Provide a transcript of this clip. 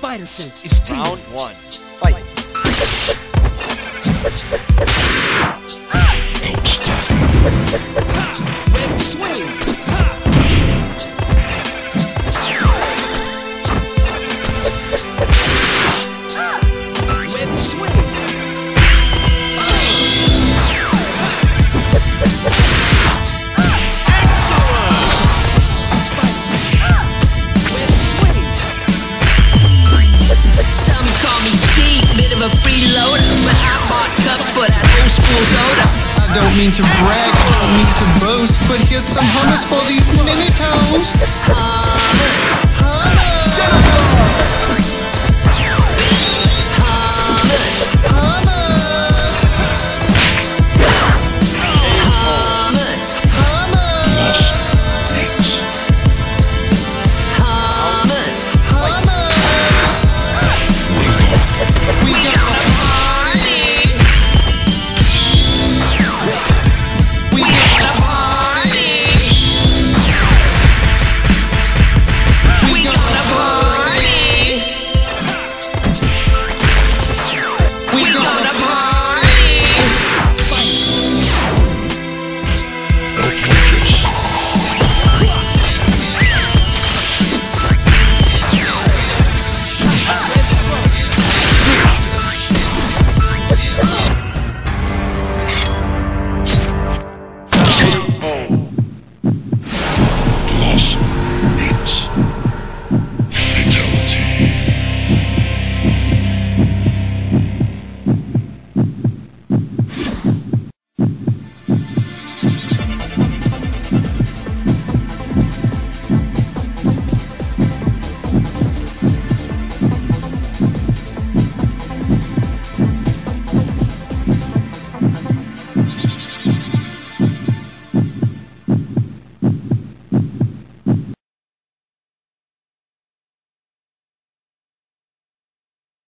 spider sense is tingling. Round one. Fight. Web cheap, bit of a but I bought cups for that old school soda. I don't mean to brag, I don't mean to boast, but here's some hummus for these mini toasts. Uh,